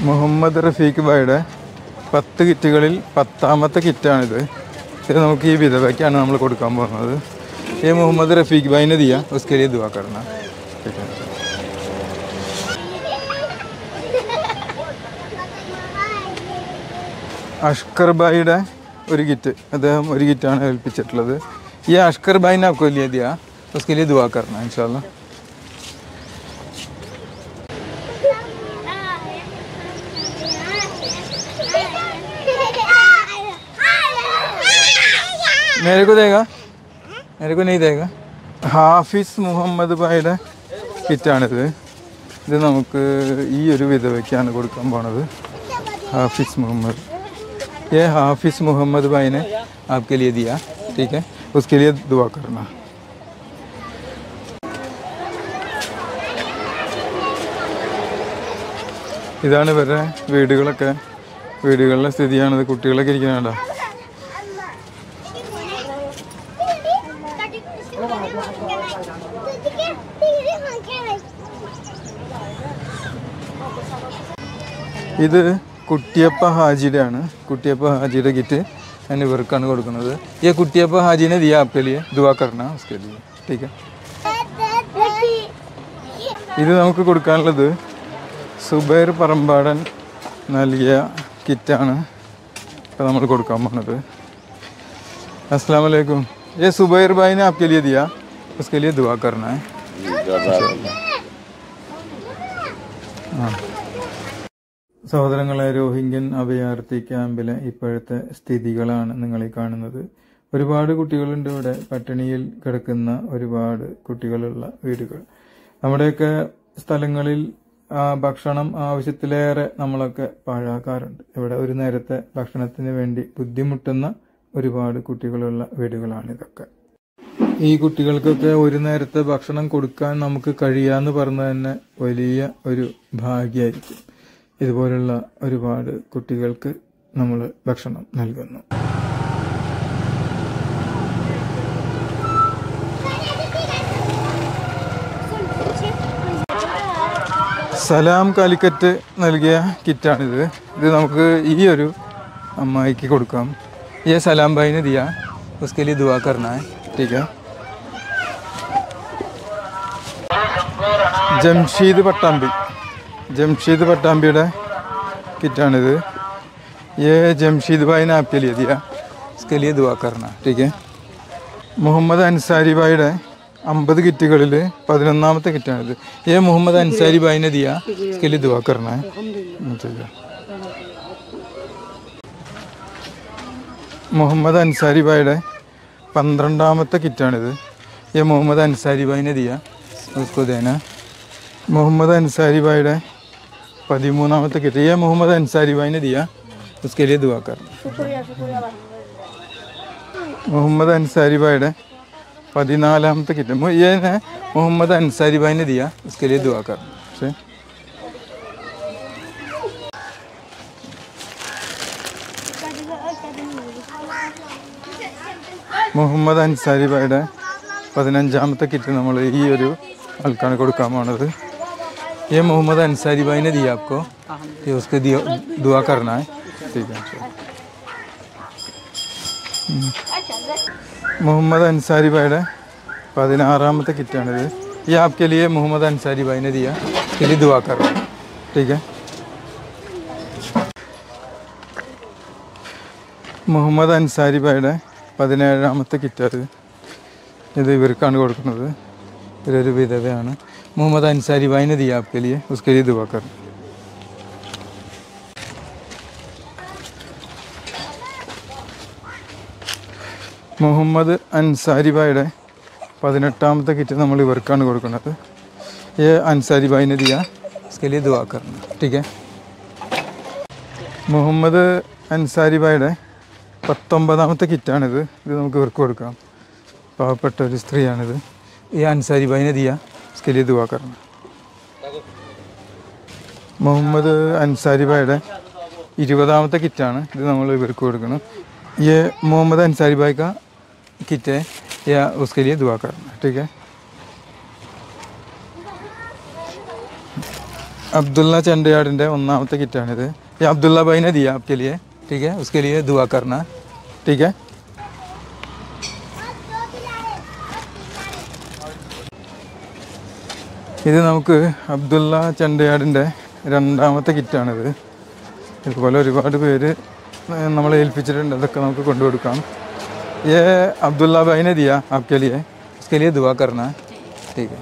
മുഹമ്മദ് റഫീഖ് ഭായിയുടെ പത്ത് കിറ്റുകളിൽ പത്താമത്തെ കിറ്റാണിത് ഇത് നമുക്ക് ഈ വിധവയ്ക്കാണ് നമ്മൾ കൊടുക്കാൻ പോകുന്നത് ये मोहम्मद रफ़ीक भाई ने दिया उसके लिए दुआ करना ठीक है അഷ്കർ ഭായിയുടെ ഒരു കിറ്റ് അദ്ദേഹം ഒരു കിറ്റാണ് ഏൽപ്പിച്ചിട്ടുള്ളത് ഈ അഷ്കർ ഭായിനെ आपको लिए दिया उसके लिए दुआ करना मेरे को देगा मेरे को नहीं देगा ഹാഫിസ് മുഹമ്മദ് ഭായിയുടെ കിറ്റാണിത് ഇത് നമുക്ക് ഈ ഒരു വിധവയ്ക്കാണ് കൊടുക്കാൻ പോണത് हाफिज मोहम्मद ये हाफिज मोहम्मद भाई ने आपके लिए दिया ठीक है उसके लिए दुआ करना ഇതാണ് ഇവരുടെ വീടുകളൊക്കെ വീടുകളിലെ സ്ഥിതിയാണിത് കുട്ടികളൊക്കെ ഇരിക്കുന്നുണ്ടോ ഇത് കുട്ടിയപ്പ ഹാജിയുടെ ആണ് കുട്ടിയപ്പ ഹാജിയുടെ കിറ്റ് ഞാൻ ഇവർക്കാണ് കൊടുക്കുന്നത് ഈ കുട്ടിയപ്പ ഹാജിനെ ദിയ आपके लिए दुआ करना उसके लिए ठीक है ഇത് നമുക്ക് കൊടുക്കാനുള്ളത് സുബൈർ പറമ്പാടൻ നൽകിയ കിറ്റാണ് ഇപ്പോൾ നമ്മൾ കൊടുക്കാൻ പോകുന്നത് अस्सलाम वालेकुम ये सुबैर भाई ने आपके लिए दिया उसके लिए दुआ करना है हाँ സഹോദരങ്ങളെ രോഹിംഗ്യൻ അഭയാർത്ഥി ക്യാമ്പിലെ ഇപ്പോഴത്തെ സ്ഥിതികളാണ് നിങ്ങൾ ഈ കാണുന്നത്. ഒരുപാട് കുട്ടികളുണ്ട് ഇവിടെ. പട്ടിണിയിൽ കിടക്കുന്ന ഒരുപാട് കുട്ടികളുള്ള വീടുകൾ. നമ്മുടെയൊക്കെ സ്ഥലങ്ങളിൽ ഭക്ഷണം ആവശ്യത്തിലേറെ നമ്മളൊക്കെ പാഴാക്കാറുണ്ട്. ഇവിടെ ഒരു നേരത്തെ ഭക്ഷണത്തിന് വേണ്ടി ബുദ്ധിമുട്ടുന്ന ഒരുപാട് കുട്ടികളുള്ള വീടുകളാണിതൊക്കെ. ഈ കുട്ടികൾക്കൊക്കെ ഒരു നേരത്തെ ഭക്ഷണം കൊടുക്കാൻ നമുക്ക് കഴിയാന്ന് പറഞ്ഞ തന്നെ വലിയ ഒരു ഭാഗ്യമായിരിക്കും ഇതുപോലുള്ള ഒരുപാട് കുട്ടികൾക്ക് നമ്മൾ ഭക്ഷണം നൽകുന്നു സലാം കാലിക്കറ്റ് നൽകിയ കിറ്റാണിത് ഇത് നമുക്ക് ഈ ഒരു അമ്മായിക്ക് കൊടുക്കാം ये सलाम भाई ने दिया उसके लिए दुआ करना है ठीक है ജംഷീദ് പട്ടാമ്പി. ജംഷീദ് പട്ടാമ്പിയുടെ കിറ്റാണിത്. ഏ ജംഷീദ് ഭായി ने സ്കലിയ लिए दिया മുഹമ്മദ് അൻസാരി ഭായിയുടെ അമ്പത് കിറ്റുകളിൽ പതിനൊന്നാമത്തെ കിറ്റാണിത്. ഏ മുഹമ്മദ് അൻസാരി ഭായിനെ ദിയ സ്കലി ദുവാ മുഹമ്മദ് അൻസാരി ഭായിയുടെ പന്ത്രണ്ടാമത്തെ കിറ്റാണിത്. ഏ മുഹമ്മദ് അൻസാരി ഭായിനെ ദിയ ഉസ്കോ उसको देना മുഹമ്മദ് അൻസാരി ഭായിയുടെ പതിമൂന്നാമത്തെ കിറ്റ് ये മുഹമ്മദ് അൻസാരി ഭായിനെ ദിയ उसके लिए दुआ कर മുഹമ്മദ് അൻസാരി ഭായിയുടെ പതിനാലാമത്തെ കിറ്റ് മു- ये ने മുഹമ്മദ് അൻസാരി ഭായിനെ ദിയ उसके लिए दुआ कर ठीक മുഹമ്മദ് അൻസാരി ഭായിയുടെ പതിനഞ്ചാമത്തെ കിറ്റ് നമ്മൾ ഈ ഒരു ആൾക്കാണ് കൊടുക്കാൻ പോണത് ये मोहम्मद अंसारी भाई ने दिया आपको कि उसके दिया दुआ करना है ठीक है अच्छा। ഉം. മുഹമ്മദ് അൻസാരി ഭായിയുടെ പതിനാറാമത്തെ കിറ്റാണിത് ये आपके लिए मोहम्मद अंसारी भाई ने दिया के लिए दुआ कर रहा है ठीक है മുഹമ്മദ് അൻസാരി ഭായിയുടെ പതിനേഴാമത്തെ കിറ്റാണ് ഇത് ഇവർക്കാണ് കൊടുക്കുന്നത് ഇവരൊരു വിധവയാണ് മുഹമ്മദ് അൻസാരി ഭായിനെ ദിയ आपके लिए उसके लिए दुआ कर മുഹമ്മദ് അൻസാരി ഭായിയുടെ പതിനെട്ടാമത്തെ കിറ്റ് നമ്മൾ ഇവർക്കാണ് കൊടുക്കുന്നത് ये അൻസാരി ഭായിനെ ദിയ उसके लिए दुआ करना ठीक है മുഹമ്മദ് അൻസാരി ഭായിയുടെ പത്തൊമ്പതാമത്തെ കിറ്റാണിത് ഇത് നമുക്ക് ഇവർക്ക് കൊടുക്കാം പാവപ്പെട്ട ഒരു സ്ത്രീയാണിത് ഈ അൻസാരി ഭായിനെ ദിയ സ്കെയിൽ ചെയ്ത് വാക്കാറുണ്ട് മുഹമ്മദ് അൻസാരി ഭായിയുടെ ഇരുപതാമത്തെ കിറ്റാണ്. ഇത് നമ്മൾ ഇവർക്ക് കൊടുക്കണം. ഈ മുഹമ്മദ് അൻസാരി ഭായ് കാ കിറ്റ് या उसके लिए दुआ करना ठीक है അബ്ദുള്ള ചണ്ടയാടിന്റെ ഒന്നാമത്തെ കിറ്റാണിത്. ഈ അബ്ദുള്ള ഭായിനെ ദിയ ആപ്കെ ലിയെ ठीक है उसके लिए दुआ करना ठीक है ഇത് നമുക്ക് അബ്ദുള്ള ചണ്ടയാടിൻ്റെ രണ്ടാമത്തെ കിറ്റാണിത് ഇതുപോലെ ഒരുപാട് പേര് ഏഹ്, നമ്മളെ ഏൽപ്പിച്ചിട്ടുണ്ട് അതൊക്കെ നമുക്ക് കൊണ്ടുകൊടുക്കാം ये अब्दुल्ला भाई ने दिया आपके लिए उसके लिए दुआ करना है ठीक है